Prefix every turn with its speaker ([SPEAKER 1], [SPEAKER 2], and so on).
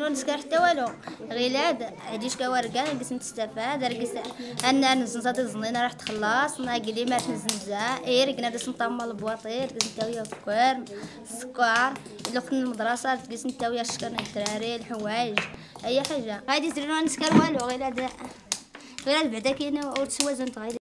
[SPEAKER 1] نونس نسكر حتى والو غيلاد عديش كوارقان نقص تستفاد رقس أنا نزن نزنزات زنين راح تخلص. ناقلي ما تنزنزا. اير قنا دس نطمى البواطير قسم تاويا السكر السكر. إلا المدرسة قسم تاويا الشكر الدراري الحوايج. أي حاجة. غادي زرنا نسكر والو. غيلاد غيلاد بعدا كاين وتسوى زنت غادي